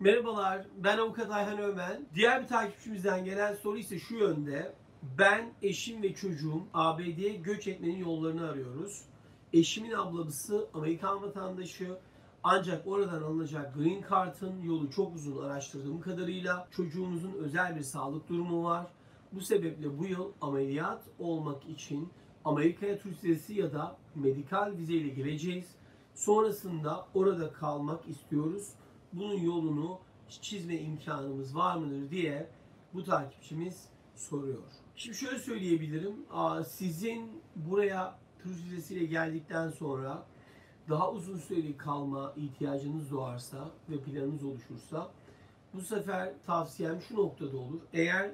Merhabalar, ben avukat Ayhan Ömen. Diğer bir takipçimizden gelen soru ise şu yönde. Ben, eşim ve çocuğum ABD'ye göç etmenin yollarını arıyoruz. Eşimin ablası Amerikan vatandaşı ancak oradan alınacak Green Card'ın yolu çok uzun araştırdığım kadarıyla çocuğumuzun özel bir sağlık durumu var. Bu sebeple bu yıl ameliyat olmak için Amerika'ya turist vizesi ya da medikal vizeyle gireceğiz. Sonrasında orada kalmak istiyoruz. Bunun yolunu çizme imkanımız var mıdır diye bu takipçimiz soruyor. Şimdi şöyle söyleyebilirim. Sizin buraya turist vizesiyle geldikten sonra daha uzun süreli kalma ihtiyacınız doğarsa ve planınız oluşursa bu sefer tavsiyem şu noktada olur. Eğer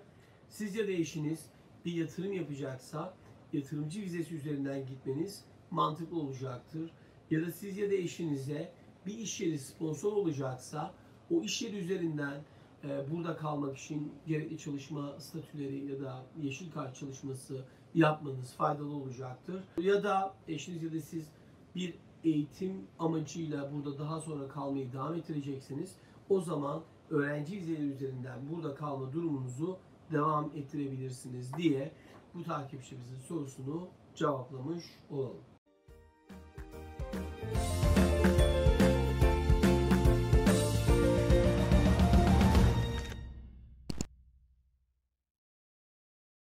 siz ya da eşiniz bir yatırım yapacaksa yatırımcı vizesi üzerinden gitmeniz mantıklı olacaktır. Ya da siz ya da eşinize bir iş yeri sponsor olacaksa o iş yeri üzerinden e, burada kalmak için gerekli çalışma statüleri ya da yeşil kart çalışması yapmanız faydalı olacaktır. Ya da eşiniz ya da siz bir eğitim amacıyla burada daha sonra kalmayı devam ettireceksiniz. O zaman öğrenci vizeleri üzerinden burada kalma durumunuzu devam ettirebilirsiniz diye bu takipçimizin sorusunu cevaplamış olalım.